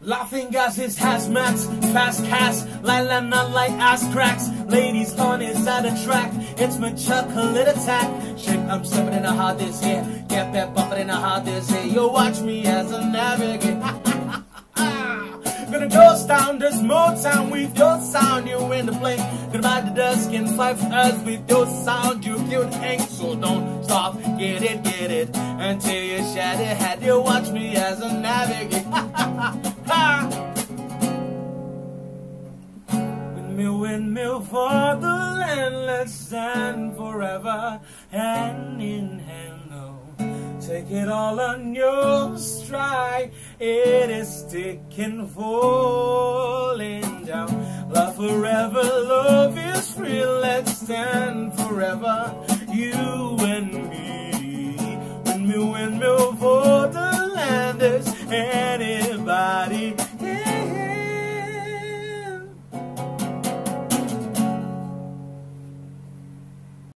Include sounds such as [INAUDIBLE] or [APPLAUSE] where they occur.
Laughing gas his hazmats, fast cast, like not like ass cracks. Ladies on his side of track, it's my chocolate attack. Shit, I'm stepping in the hard this year. Get that bumping in the hard this year. Yo, watch me as I navigate. [LAUGHS] Gonna ghost down this Motown with your sound, you in the blink. Gonna buy the dusk and five us with your sound, you the hang. So don't stop, get it, get it, until you shatter head. You watch me as I navigate. [LAUGHS] Windmill, windmill for the land, let's stand forever, hand in hand. No, take it all on your stride. It is sticking, falling down. Love forever, love is free. Let's stand forever, you and